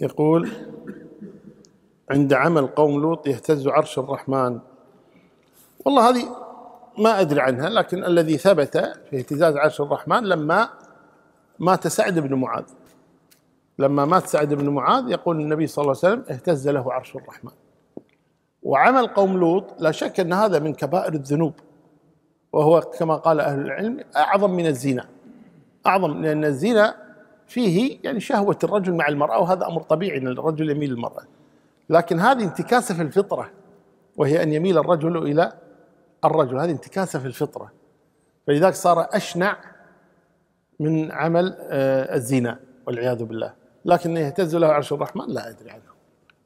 يقول عند عمل قوم لوط يهتز عرش الرحمن. والله هذه ما أدري عنها لكن الذي ثبت في اهتزاز عرش الرحمن لما مات سعد بن معاذ. لما مات سعد بن معاذ يقول النبي صلى الله عليه وسلم اهتز له عرش الرحمن. وعمل قوم لوط لا شك أن هذا من كبائر الذنوب وهو كما قال أهل العلم أعظم من الزنا. أعظم لأن الزنا فيه يعني شهوة الرجل مع المرأة وهذا أمر طبيعي أن الرجل يميل للمرأة. لكن هذه انتكاسة في الفطرة وهي أن يميل الرجل إلى الرجل هذه انتكاسة في الفطرة. فلذلك صار أشنع من عمل آه، الزنا والعياذ بالله. لكن يهتز له عرش الرحمن؟ لا أدري عنه.